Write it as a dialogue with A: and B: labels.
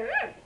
A: Mm-hmm.